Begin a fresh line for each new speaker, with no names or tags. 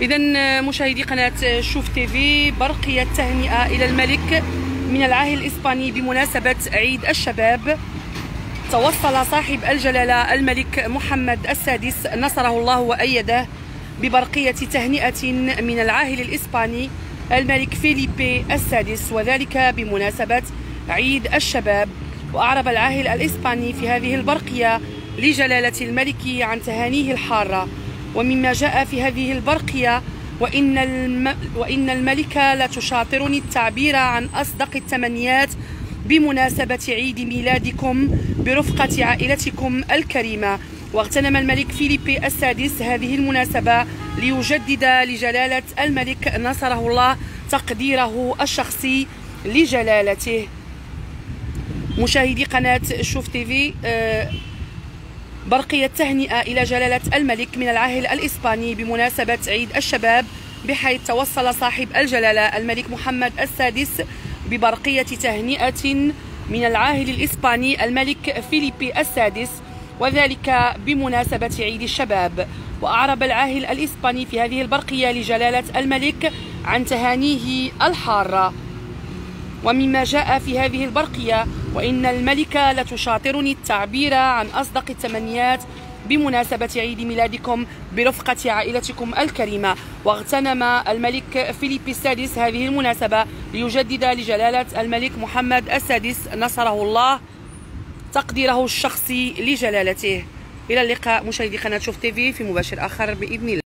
اذا مشاهدي قناة شوف تيفي برقية تهنئه إلى الملك من العاهل الإسباني بمناسبة عيد الشباب. توصل صاحب الجلالة الملك محمد السادس نصره الله وأيده ببرقية تهنئة من العاهل الإسباني الملك فيليبي السادس وذلك بمناسبة عيد الشباب. وأعرب العاهل الإسباني في هذه البرقية لجلالة الملك عن تهانيه الحارة. ومما جاء في هذه البرقية وإن, الم... وإن الملكة لا تشاطرني التعبير عن أصدق التمنيات بمناسبة عيد ميلادكم برفقة عائلتكم الكريمة. واغتنم الملك فيليبي السادس هذه المناسبة ليجدد لجلالة الملك نصره الله تقديره الشخصي لجلالته. مشاهدي قناة شوف تيفي آه برقية تهنئة إلى جلالة الملك من العاهل الإسباني بمناسبة عيد الشباب بحيث توصل صاحب الجلالة الملك محمد السادس ببرقية تهنئة من العاهل الإسباني الملك فيليبي السادس وذلك بمناسبة عيد الشباب. وأعرب العاهل الإسباني في هذه البرقية لجلالة الملك عن تهانيه الحارة. ومما جاء في هذه البرقية وإن الملكة لتشاطرني التعبير عن أصدق التمنيات بمناسبة عيد ميلادكم برفقة عائلتكم الكريمة. واغتنم الملك فيليب السادس هذه المناسبة ليجدد لجلالة الملك محمد السادس نصره الله تقديره الشخصي لجلالته. إلى اللقاء مشاهدي قناة شوف تيفي في مباشر آخر بإذن الله.